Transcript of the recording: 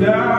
down.